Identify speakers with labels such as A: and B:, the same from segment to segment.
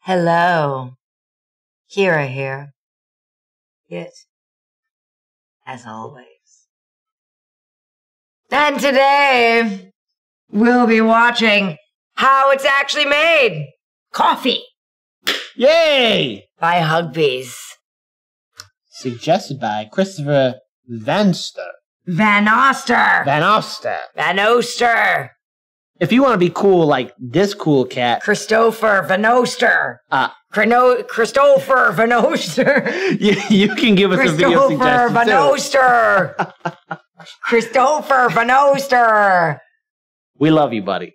A: Hello. Kira here. Yes. As always. And today, we'll be watching how it's actually made. Coffee
B: Yay!
A: by Huggbees.
B: Suggested by Christopher Vanster.
A: Van Oster.
B: Van Oster.
A: Van Oster.
B: If you want to be cool like this cool cat,
A: Christopher Vanoster,
B: uh,
A: Crino- Christopher Van Oster.
B: you, you can give us a video
A: Christopher
B: suggestion
A: Van
B: too.
A: Oster. Christopher Vanoster.
B: We love you, buddy.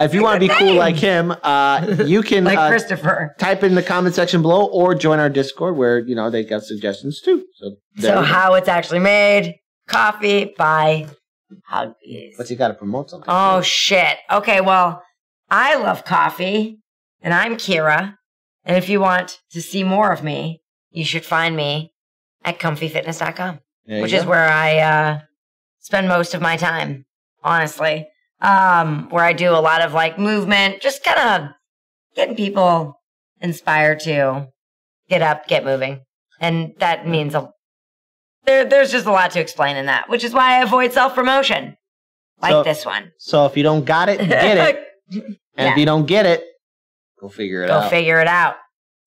B: If you want to be cool like him, uh, you can
A: Like
B: uh,
A: Christopher.
B: type in the comment section below or join our Discord where, you know, they got suggestions too. So,
A: So how it's actually made. Coffee by Huggies.
B: But you got to promote something.
A: Oh shit. Okay, well, I love coffee, and I'm Kira. And if you want to see more of me, you should find me at comfyfitness.com,
B: There
A: which
B: go.
A: is where I uh, spend most of my time, honestly. Um, where I do a lot of like movement, just kind of getting people inspired to get up, get moving. And that means a there, there's just a lot to explain in that, which is why I avoid self promotion, like
B: So-
A: this one.
B: So if you don't got it, get it. And
A: Yeah.
B: if you don't get it, go figure it
A: Go
B: out.
A: Go figure it out.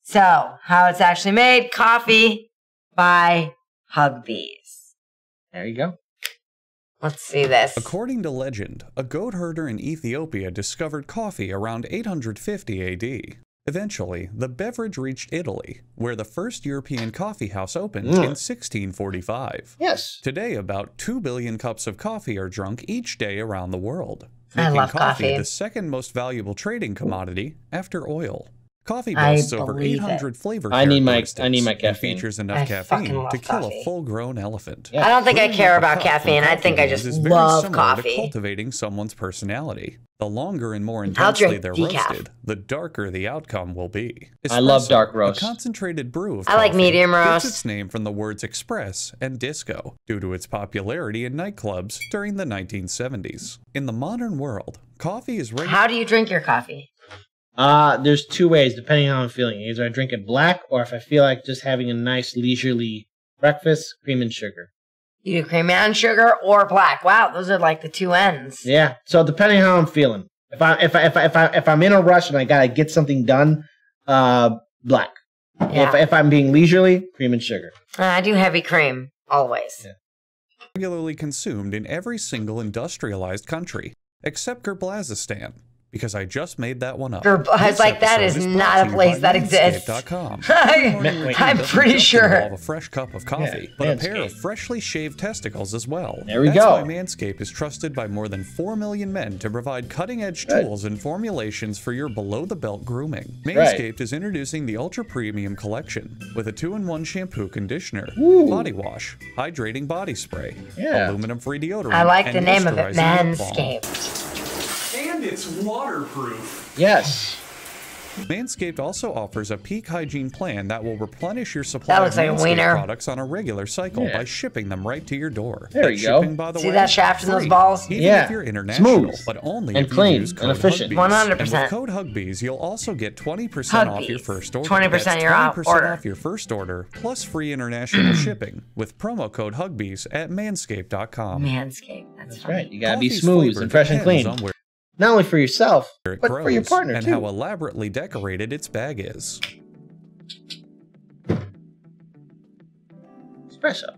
A: So, how it's actually made coffee by Huggbees.
B: there you go.
A: Let's see this.
C: According to legend, a goat herder in Ethiopia discovered coffee around 850 AD. Eventually, the beverage reached Italy, where the first European coffee house opened
B: Mm.
C: in 1645.
B: Yes.
C: Today, about 2 billion cups of coffee are drunk each day around the world,
A: I
C: making
A: love coffee.
C: the second most valuable trading commodity after oil. Coffee
A: I
C: boasts over
A: believe it.
C: 800 flavor
B: I need my- I need my
C: and
B: caffeine.
C: features
A: I
C: enough
A: fucking
C: caffeine to kill
A: coffee.
C: a full-grown elephant.
B: Yeah.
A: I don't think I care about caffeine. I think I
C: beans
A: just
C: is very
A: love
C: similar
A: coffee.
C: To cultivating someone's personality. The longer and more intensely they're
A: decaf.
C: roasted, the darker the outcome will be.
B: I love dark roast.
C: A concentrated brew of
A: I like
C: coffee,
A: medium
C: gets
A: roast.
C: its name from the words express and disco, due to its popularity in nightclubs during the 1970s. In the modern world, coffee is.
A: How do you drink your coffee?
B: Uh, there's two ways depending on how I'm feeling. Either I drink it black or if I feel like just having a nice leisurely breakfast, cream and sugar.
A: You do cream and sugar or black? Wow, those are like the two ends.
B: Yeah. So depending on how I'm feeling. If I if I if I if, I, if I'm in a rush and I gotta get something done, uh, black.
A: Yeah.
B: If if I'm being leisurely, cream and sugar.
A: Uh, I do heavy cream always.
B: Yeah.
C: regularly consumed in every single industrialized country, except Kirgizistan, because I just made that one up.
A: Gir- I was like, that is not a place that exists. I, I'm
C: doesn't
A: pretty
C: just
A: sure.
C: involve a fresh cup of coffee, but a pair of freshly shaved testicles as well.
B: There we
C: That's
B: go.
C: why Manscaped is trusted by more than 4 million men to provide cutting-edge
B: Good.
C: tools and formulations for your below-the-belt grooming.
B: Right.
C: Manscaped is introducing the Ultra Premium Collection with a 2-in-1 shampoo conditioner,
B: Ooh.
C: body wash, hydrating body spray,
B: Yeah.
C: aluminum-free deodorant,
A: I like the name of it,
C: moisturizing balm.
A: Manscaped.
D: And it's waterproof.
B: Yes.
C: Manscaped also offers a peak hygiene plan that will replenish your supply of
A: like
C: Manscaped products on a regular cycle
B: Yeah.
C: by shipping them right to your door.
B: There
C: That
B: you go.
C: by the
A: See
C: way,
A: that shaft in those balls?
C: Even
B: Yeah.
C: if you're international,
B: Smooth.
C: but only
B: And
C: if you
B: clean
C: use
B: and efficient.
C: Huggbees.
A: 100%.
C: And with code Huggbees, you'll also get 20% off your first order.
A: 20%
C: That's
A: your off
C: 20%
A: order.
C: off your first order, plus free international shipping with promo code Huggbees at manscaped.com.
A: Manscaped. That's,
B: That's right. You gotta be smooth and fresh and clean. Not only for yourself, but for your partner
C: and
B: too.
C: how elaborately decorated its bag is.
B: Espresso.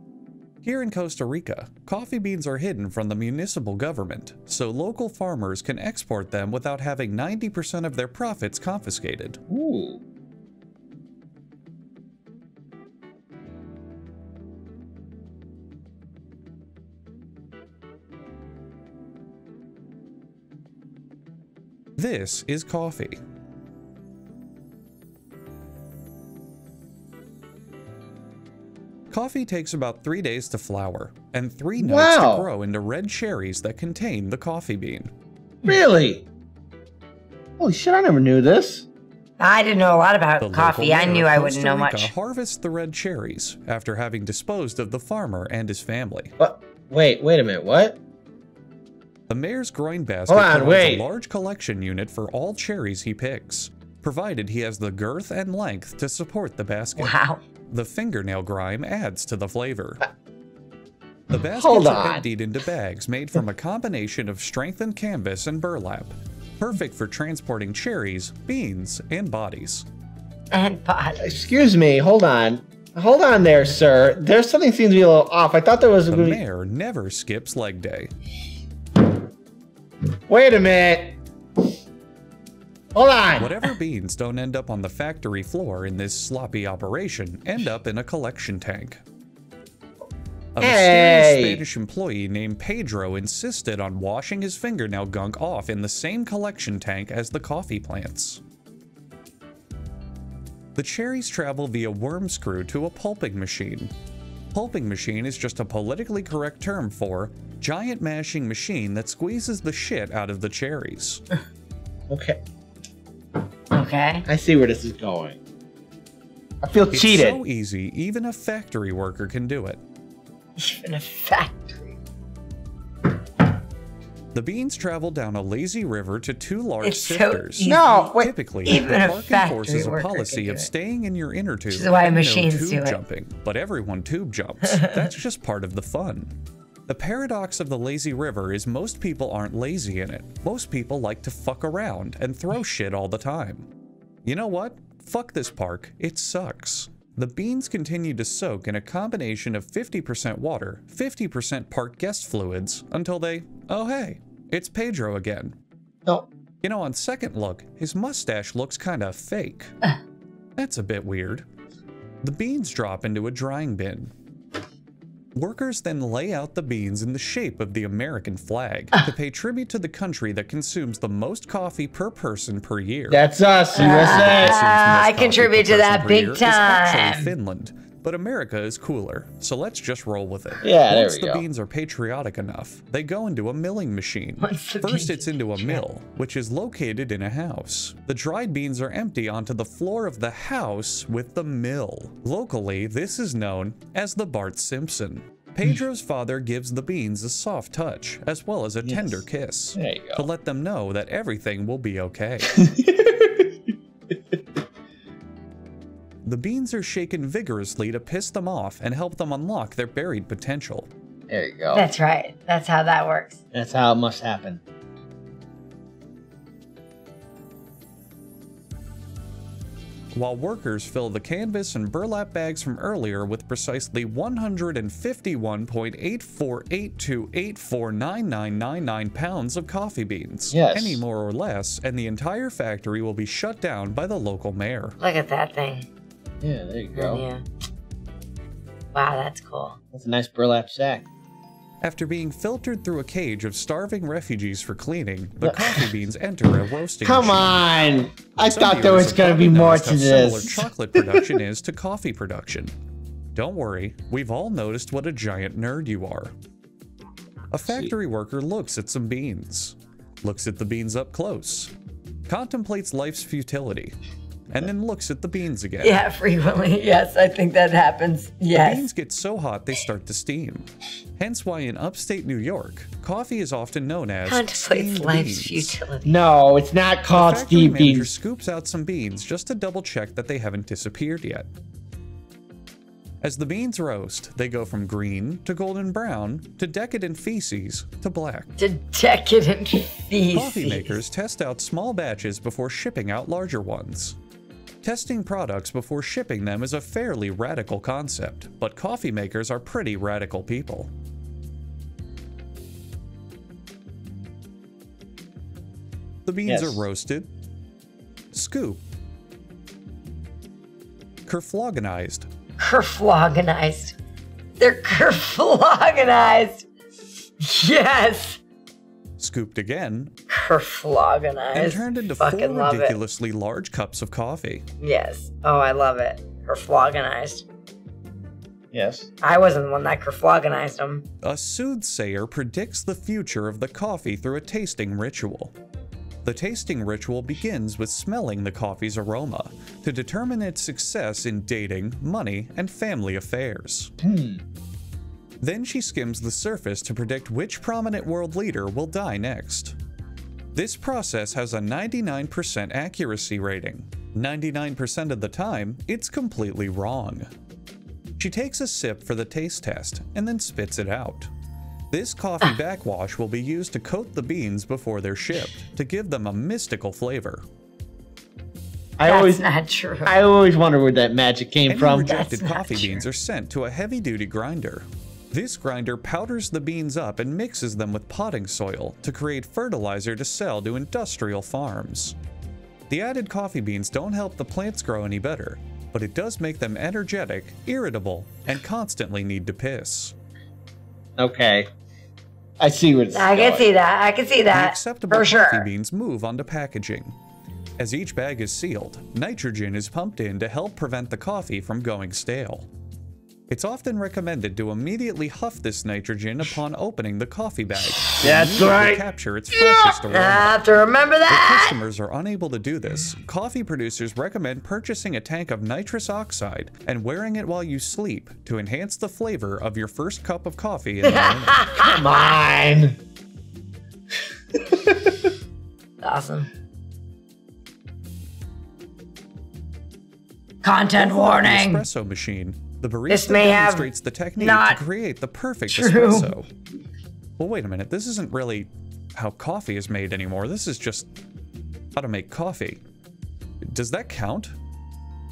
C: Here in Costa Rica, coffee beans are hidden from the municipal government, so local farmers can export them without having 90% of their profits confiscated.
B: Ooh.
C: This is coffee. Coffee takes about three days to flower and three nights
B: Wow.
C: to grow into red cherries that contain the coffee bean. Hmm.
B: Really? Holy shit! I never knew this.
A: I didn't know a lot about
C: The
A: coffee. I knew I wouldn't know
C: Rica
A: much.
C: Harvest the red cherries after having disposed of the farmer and his family.
B: What? Wait, wait a minute. What?
C: The mayor's groin basket
B: Hold on,
C: provides
B: wait.
C: a large collection unit for all cherries he picks, provided he has the girth and length to support the basket.
A: Wow.
C: The fingernail grime adds to the flavor. Uh, the baskets are
B: on.
C: emptied into bags made from a combination of strengthened canvas and burlap, perfect for transporting cherries, beans, and bodies.
A: And bodies.
B: Excuse me. Hold on. Hold on there, sir. There's something seems to be a little off. I thought there was.
C: The
B: gonna
C: mayor never skips leg day.
B: Wait a minute. Hold on.
C: Whatever beans don't end up on the factory floor in this sloppy operation end up in a collection tank. A mysterious Spanish employee named Pedro insisted on washing his fingernail gunk off in the same collection tank as the coffee plants. The cherries travel via worm screw to a pulping machine. Pulping machine is just a politically correct term for giant mashing machine that squeezes the shit out of the cherries.
B: Okay.
A: Okay.
B: I see where this is going. I feel
C: It's
B: cheated.
C: so easy, even a factory worker can do it.
A: Even a factory.
C: The beans travel down a lazy river to two large
A: It's so
C: sifters.
A: easy.
B: No, wait.
C: Typically,
A: Even
C: the
A: a
C: park
A: factory
C: enforces a policy of staying in your inner tube.
A: is why machines
C: no
A: do
C: tube
A: it.
C: jumping, but everyone tube jumps. That's just part of the fun. The paradox of the lazy river is most people aren't lazy in it. Most people like to fuck around and throw shit all the time. You know what? Fuck this park. It sucks. The beans continue to soak in a combination of 50% water, 50% park guest fluids until they, oh hey, it's Pedro again.
B: Oh.
C: You know, on second look, his mustache looks kinda fake. That's a bit weird. The beans drop into a drying bin. Workers then lay out the beans in the shape of the American flag to pay tribute to the country that consumes the most coffee per person per year.
B: That's us, USA.
C: country that consumes the
A: Ah,
C: most
A: I contribute to that big
C: year is actually
A: time.
C: Finland, but America is cooler, so let's just roll with it.
B: Yeah, there
C: Once
B: we
C: the
B: go.
C: beans are patriotic enough, they go into a milling machine.
A: Once the
C: First, it's into a mill, which is located in a house. The dried beans are empty onto the floor of the house with the mill. Locally, this is known as the Bart Simpson. Pedro's father gives the beans a soft touch, as well as a tender kiss, to let them know that everything will be okay. the beans are shaken vigorously to piss them off and help them unlock their buried potential.
B: There you go.
A: That's right. That's how that works.
B: That's how it must happen.
C: while workers fill the canvas and burlap bags from earlier with precisely 151.84828499999 pounds of coffee beans.
B: Yes.
C: Any more or less, and the entire factory will be shut down by the local mayor.
A: Look at that thing.
B: Yeah, there you go.
A: Yeah. Wow, that's cool.
B: That's a nice burlap sack.
C: After being filtered through a cage of starving refugees for cleaning, the coffee beans enter a roasting
B: Come
C: machine.
B: on! I
C: Some
B: thought there
C: viewers
B: was going to be more
C: noticed
B: to
C: how similar
B: this.
C: chocolate production is to coffee production. Don't worry, we've all noticed what a giant nerd you are. A factory worker looks at some beans, looks at the beans up close, contemplates life's futility, and then looks at the beans again.
A: Yeah, frequently. Yes, I think that happens. Yes.
C: The Beans get so hot they start to steam. Hence why in upstate New York, coffee is often known as
A: Contemplates
C: steamed
A: life's
C: beans.
A: futility.
B: No, it's not called
C: Factory
B: Steve
C: manager
B: Beans.
C: scoops out some beans just to double check that they haven't disappeared yet. As the beans roast, they go from green to golden brown to decadent feces to black.
A: To decadent feces.
C: Coffee makers test out small batches before shipping out larger ones. Testing products before shipping them is a fairly radical concept, but coffee makers are pretty radical people. The beans
B: Yes.
C: are roasted, scoop, kerfloganized,
A: Kerfloganized. They're kerfloganized. Yes.
C: scooped again,
A: Kerfloganized.
C: and turned into four
A: Fucking love it.
C: ridiculously large cups of coffee.
A: Yes. Oh, I love it. Her Kerfloganized.
B: Yes.
A: I wasn't the one that kerfloganized them.
C: A soothsayer predicts the future of the coffee through a tasting ritual. The tasting ritual begins with smelling the coffee's aroma to determine its success in dating, money, and family affairs.
B: Hmm.
C: Then she skims the surface to predict which prominent world leader will die next. This process has a 99% accuracy rating. 99% of the time, it's completely wrong. She takes a sip for the taste test and then spits it out. This coffee ah. backwash will be used to coat the beans before they're shipped to give them a mystical flavor.
B: I
A: That's
B: always,
A: not true.
B: I always wonder where that magic came
C: Any
B: from.
C: rejected
A: That's
C: coffee beans are sent to a heavy duty grinder. This grinder powders the beans up and mixes them with potting soil to create fertilizer to sell to industrial farms. The added coffee beans don't help the plants grow any better, but it does make them energetic, irritable, and constantly need to piss.
B: Okay, I see where it's
A: I can see that. I can see that.
C: The
A: that
C: acceptable
A: for
C: coffee
A: sure.
C: beans move onto packaging. As each bag is sealed, nitrogen is pumped in to help prevent the coffee from going stale. It's often recommended to immediately huff this nitrogen upon opening the coffee bag.
B: That's right.
C: Capture its freshest aroma.
A: I have to remember that.
C: If customers are unable to do this, coffee producers recommend purchasing a tank of nitrous oxide and wearing it while you sleep to enhance the flavor of your first cup of coffee in the.
B: Come on.
A: Awesome. Content warning.
C: espresso machine. The barista
A: This may have
C: demonstrates the technique
A: not
C: to create the perfect
A: true.
C: espresso. Well, wait a minute. This isn't really how coffee is made anymore. This is just how to make coffee. Does that count?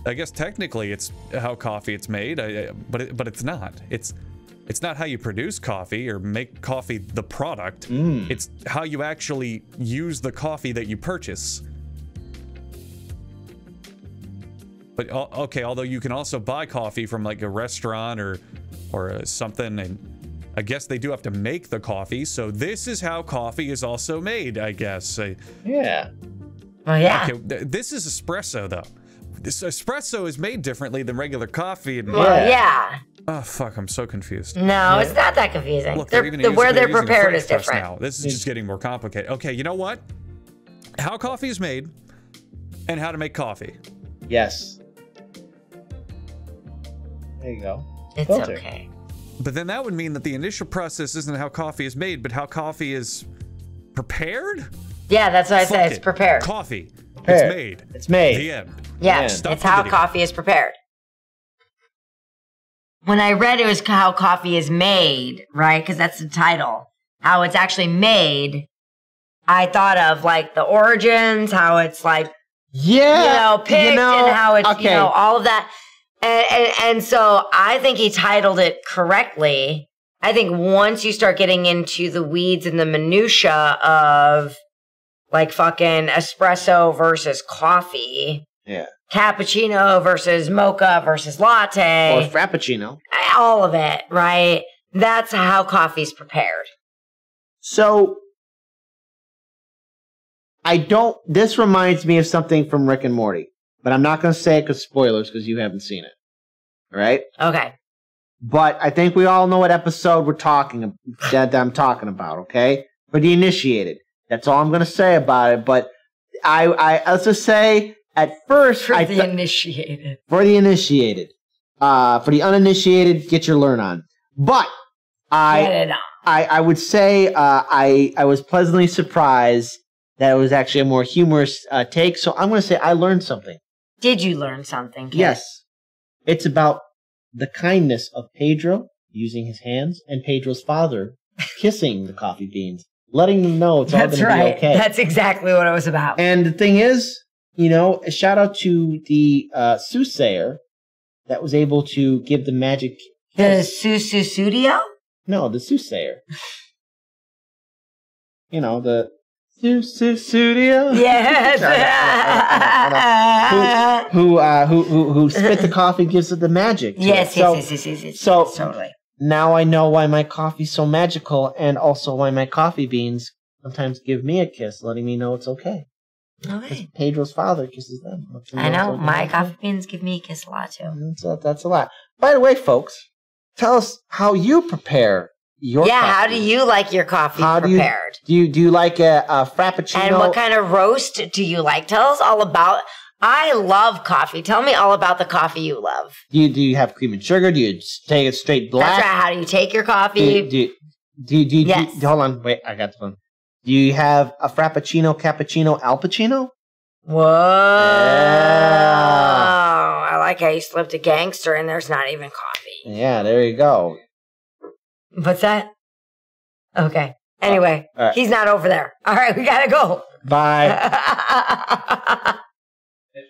C: I guess technically it's how coffee it's made, I, I- but it, but it's not. It's it's not how you produce coffee or make coffee the product. Mm. It's how you actually use the coffee that you purchase. But okay, although you can also buy coffee from like a restaurant or or uh, something, and I guess they do have to make the coffee. So this is how coffee is also made, I guess.
B: Yeah.
A: Well, yeah.
C: okay, this is espresso though. This espresso is made differently than regular coffee. And
A: Well,
B: Yeah.
A: yeah.
C: oh fuck, I'm so confused.
A: No, it's not that confusing.
C: Look,
A: They're-
C: they're
A: the,
C: using-
A: where
C: they're
A: they're prepared is different.
C: Now. This is just getting more complicated. Okay, you know what? How coffee is made, and how to make coffee.
B: Yes. There you go.
A: It's
B: Filter.
A: okay.
C: But then that would mean that the initial process isn't how coffee is made, but how coffee is prepared.
A: Yeah, that's what I
C: Fuck
A: said. It's prepared.
C: Coffee.
B: Prepared.
C: It's made.
B: It's made.
C: The end.
A: Yeah,
B: Yeah.
C: Stop
A: it's how
C: video.
A: coffee is prepared. When I read it was how coffee is made, right? Because that's the title. How it's actually made. I thought of like the origins, how it's like
B: Yeah.
A: you know picked,
B: you know,
A: and how it's
B: okay.
A: you know all of that. And, and and so I think he titled it correctly. I think once you start getting into the weeds and the minutia of like fucking espresso versus coffee,
B: Yeah.
A: cappuccino versus mocha versus latte,
B: Or frappuccino.
A: all of it, right? That's how coffee's prepared.
B: So I don't. This reminds me of something from Rick and Morty, but I'm not going to say it because spoilers because you haven't seen it. All right.
A: Okay.
B: But I think we all know what episode we're talking that, that I'm talking about. Okay. For the initiated. That's all I'm going to say about it. But I, I let's just say at first
A: For
B: I
A: the
B: th-
A: initiated.
B: for the initiated. Uh, for the uninitiated, get your learn on. But I.
A: On.
B: I, I would say uh, I I was pleasantly surprised that it was actually a more humorous uh, take. So I'm going to say I learned something.
A: Did you learn something? Kid?
B: Yes, it's about the kindness of Pedro using his hands and Pedro's father kissing the coffee beans, letting them know it's all going
A: That's
B: to
A: right.
B: be okay.
A: That's exactly what it was about.
B: and the thing is, you know, a shout out to the uh, soothsayer that was able to give the magic
A: the. Susu Studio?
B: No, the soothsayer. You know, the Studio.
A: Yes.
B: Who uh who who who spit the coffee gives it the magic. to it.
A: yes,
B: So
A: yes, yes, yes, yes, yes.
B: so-
A: totally.
B: now I know why my coffee's so magical and also why my coffee beans sometimes give me a kiss, letting me know it's okay.
A: Okay.
B: Pedro's father kisses them.
A: I know.
B: okay.
A: My coffee beans give me a kiss a lot too.
B: That's a, that's a lot. By the way, folks, tell us how you prepare your
A: Yeah,
B: coffee.
A: how do you like your coffee
B: How do you-
A: prepared?
B: do you do you like a, a frappuccino?
A: And what kind of roast do you like? Tell us all about I love coffee. Tell me all about the coffee you love.
B: Do you do you have cream and sugar? Do you take it straight black?
A: That's right. How do you take your
B: Do
A: coffee?
B: you, do, you, do, you, do, you-
A: Yes.
B: hold on, wait, I got the one. Do you have a frappuccino, cappuccino, alpacino?
A: Whoa.
B: Yeah.
A: I like how you slipped a gangster and there's not even coffee.
B: Yeah, there you go.
A: What's that? Okay. Anyway,
B: right.
A: he's not over there. All right, we gotta go.
B: Bye.